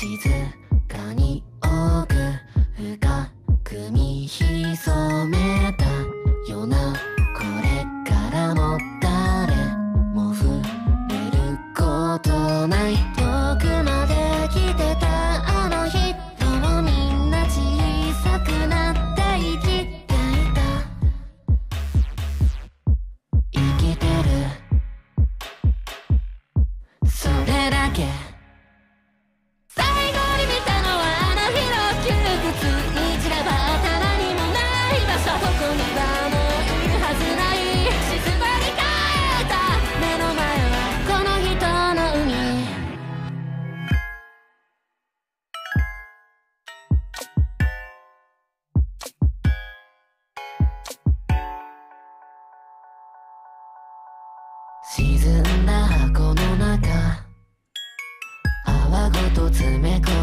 几次沈んだ箱の中泡ごと詰め込む